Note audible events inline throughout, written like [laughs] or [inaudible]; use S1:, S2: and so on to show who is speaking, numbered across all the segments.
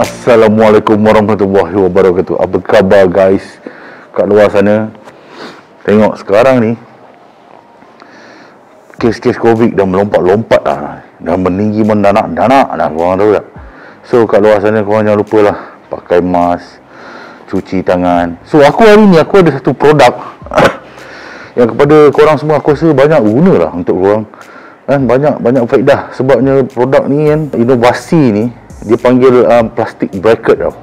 S1: Assalamualaikum warahmatullahi wabarakatuh. Apa khabar guys? Kat luar sana Tengok sekarang ni Kes-kes covid dah melompat-lompat lah Dah meninggi mendanak-danak dah Korang tahu tak? So kat luar sana korang jangan lupa lah. Pakai mask Cuci tangan. So aku hari ni aku ada satu produk [coughs] Yang kepada korang semua aku rasa banyak guna lah Untuk korang. Kan banyak banyak faedah. Sebabnya produk ni kan inovasi ni dia panggil um, plastik bracket tau.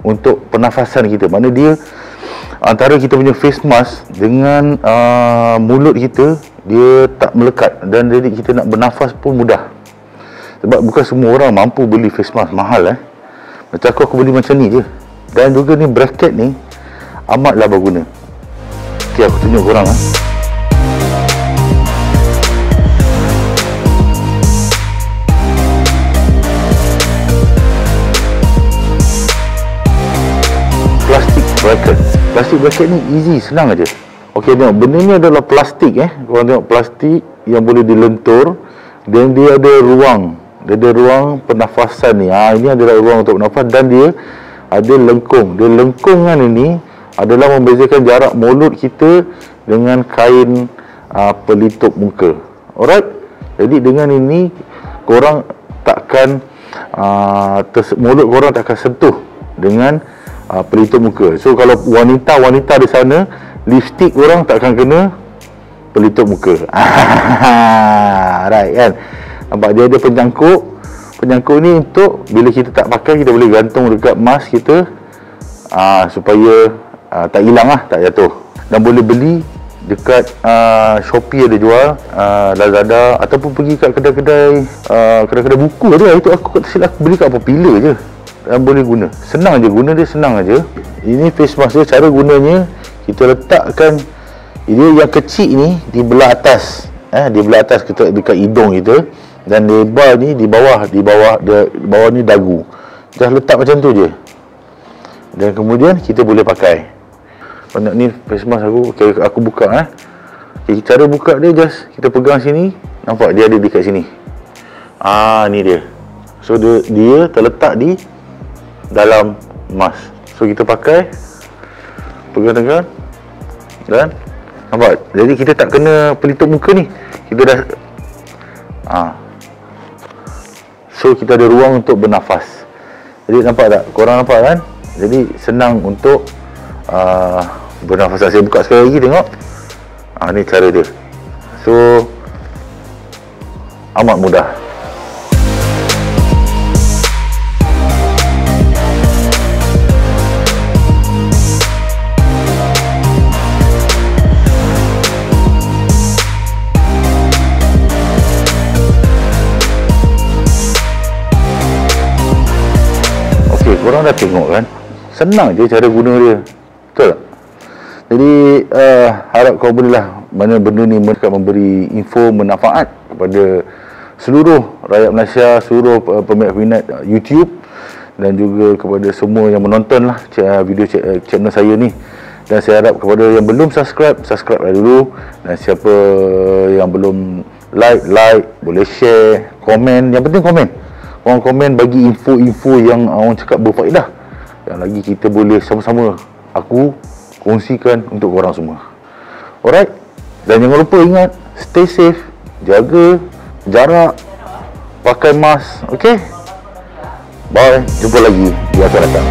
S1: Untuk pernafasan kita. Mana dia antara kita punya face mask dengan uh, mulut kita dia tak melekat dan jadi kita nak bernafas pun mudah. Sebab bukan semua orang mampu beli face mask mahal eh. Macam aku aku beli macam ni je. Dan juga ni bracket ni amatlah berguna. Ok aku tunjuk korang eh. Bracket. Plastik bracket ni easy senang aja. Okey tengok benda ni adalah plastik eh. Korang tengok plastik yang boleh dilentur dan dia ada ruang. Dia ada ruang pernafasan ni. Ha, ini adalah ruang untuk bernafas dan dia ada lengkung. Dia lengkungan ini adalah membezakan jarak mulut kita dengan kain uh, pelitup muka. Alright? Jadi dengan ini korang takkan uh, mulut korang takkan sentuh dengan uh, pelitup muka. So kalau wanita-wanita di sana lipstick orang takkan kena pelitup muka. [laughs] right kan. Nampak dia ada penyangkut. Penyangkut ni untuk bila kita tak pakai kita boleh gantung dekat mask kita uh, supaya uh, tak hilang lah, tak jatuh. Dan boleh beli dekat uh, Shopee ada jual uh, Lazada ataupun pergi kat kedai-kedai uh, kedai-kedai buku tu itu aku kata silap beli kat Popular je dan boleh guna. Senang je guna dia senang aja. Ini face mask dia cara gunanya kita letakkan dia yang kecil ni di belah atas. Eh di belah atas kita dekat hidung kita. Dan lebar ni di bawah di bawah di bawah ni dagu. Kita letak macam tu je. Dan kemudian kita boleh pakai. Banyak ni face mask aku okay, aku buka eh. Okay, cara buka dia just kita pegang sini. Nampak dia ada dekat sini. Ah ni dia. So dia, dia terletak di dalam mask so kita pakai pegang-pegang dan nampak? Jadi kita tak kena pelitup muka ni. Kita dah ha. so kita ada ruang untuk bernafas. Jadi nampak tak? Korang nampak kan? Jadi senang untuk uh, bernafas. Saya buka sekali lagi tengok. Ha, ni cara dia. So amat mudah korang dah tengok kan? Senang je cara guna dia. Betul tak? Jadi uh, harap kau boleh lah mana benda ni mereka memberi info manfaat kepada seluruh rakyat Malaysia seluruh uh, peminat-peminat uh, YouTube dan juga kepada semua yang menonton lah video channel saya ni. Dan saya harap kepada yang belum subscribe subscribe lah dulu. Dan siapa yang belum like like boleh share komen. Yang penting komen orang komen bagi info-info yang orang cakap berfaedah. Yang lagi kita boleh sama-sama aku kongsikan untuk korang semua. Alright? Dan jangan lupa ingat stay safe jaga jarak pakai mask ok bye. Jumpa lagi di akan datang